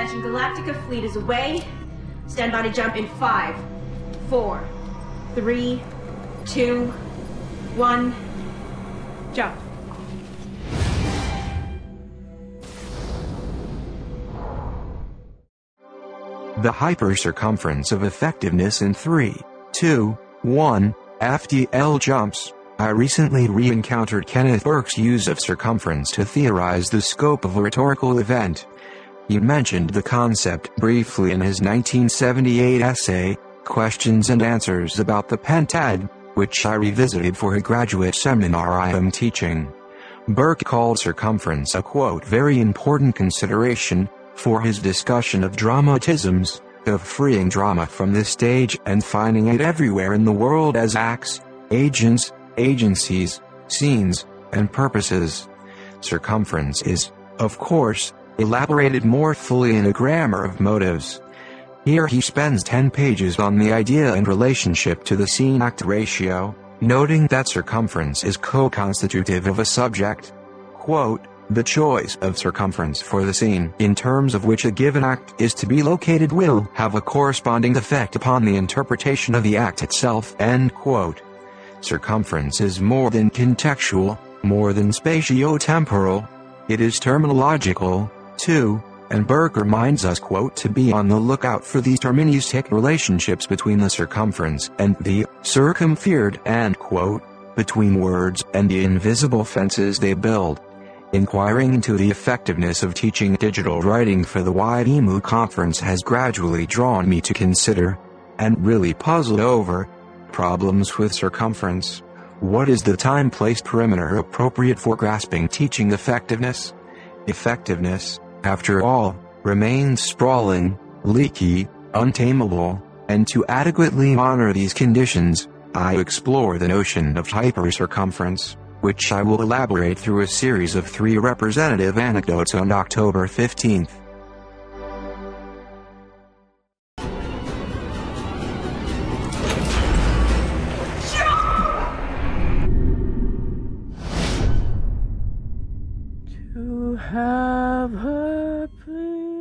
Attention, Galactica fleet is away. Stand by to jump in five, four, three, two, one, jump. The hyper circumference of effectiveness in 3, 2, 1, FTL jumps. I recently re-encountered Kenneth Burke's use of circumference to theorize the scope of a rhetorical event. He mentioned the concept briefly in his 1978 essay, Questions and Answers about the Pentad, which I revisited for a graduate seminar I am teaching. Burke called circumference a quote very important consideration, for his discussion of dramatisms, of freeing drama from the stage and finding it everywhere in the world as acts, agents, agencies, scenes, and purposes. Circumference is, of course, elaborated more fully in a grammar of motives. Here he spends 10 pages on the idea and relationship to the scene-act ratio, noting that circumference is co-constitutive of a subject. Quote, the choice of circumference for the scene in terms of which a given act is to be located will have a corresponding effect upon the interpretation of the act itself. End quote. Circumference is more than contextual, more than spatio-temporal. It is terminological, and Burke reminds us quote to be on the lookout for these terministic relationships between the circumference and the circumfered and quote between words and the invisible fences they build. Inquiring into the effectiveness of teaching digital writing for the WIDE-EMU conference has gradually drawn me to consider, and really puzzle over, problems with circumference. What is the time-place perimeter appropriate for grasping teaching effectiveness? Effectiveness, after all, remains sprawling, leaky, untamable, and to adequately honor these conditions, I explore the notion of hypercircumference which I will elaborate through a series of three representative anecdotes on October 15th. to have her please.